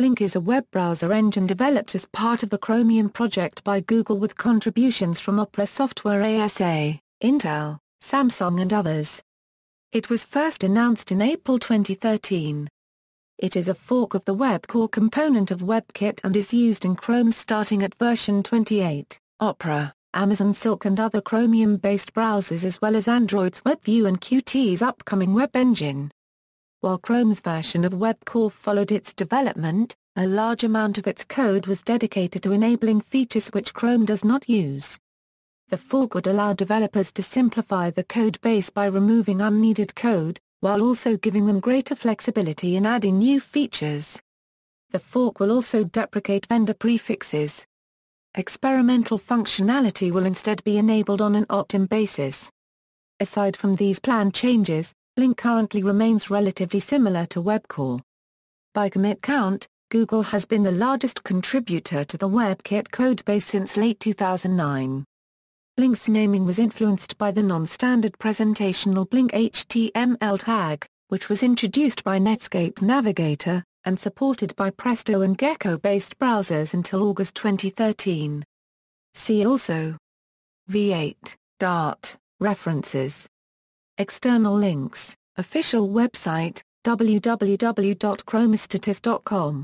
Blink is a web browser engine developed as part of the Chromium project by Google with contributions from Opera Software ASA, Intel, Samsung and others. It was first announced in April 2013. It is a fork of the WebCore component of WebKit and is used in Chrome starting at version 28, Opera, Amazon Silk and other Chromium-based browsers as well as Android's WebView and Qt's upcoming web engine. While Chrome's version of WebCore followed its development, a large amount of its code was dedicated to enabling features which Chrome does not use. The fork would allow developers to simplify the code base by removing unneeded code, while also giving them greater flexibility in adding new features. The fork will also deprecate vendor prefixes. Experimental functionality will instead be enabled on an opt-in basis. Aside from these planned changes, Blink currently remains relatively similar to WebCore. By commit count, Google has been the largest contributor to the WebKit codebase since late 2009. Blink's naming was influenced by the non-standard presentational Blink HTML tag, which was introduced by Netscape Navigator, and supported by Presto and Gecko-based browsers until August 2013. See also V8, Dart, References External links, official website, www.chromestatus.com